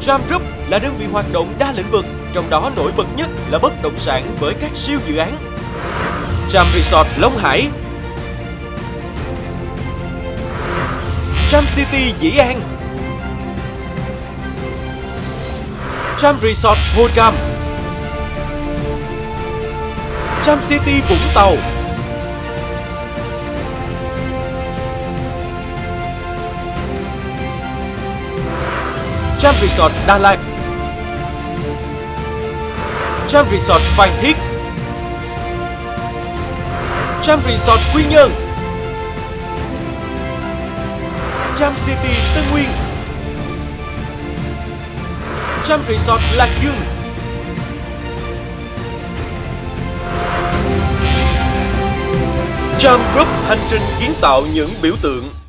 Tram Group là đơn vị hoạt động đa lĩnh vực, trong đó nổi bật nhất là bất động sản với các siêu dự án. Tram Resort Long Hải. Tram City Dĩ An. Tram Resort Hồ Tràm. Tram City Vũng Tàu. Champ Resort Đà Lạt. Champ Resort Phan Thiết Champ Resort Quy Nhơn. Champ City Tân Nguyên Champ Resort Lạc Dương. Champ Group hành trình kiến tạo những biểu tượng.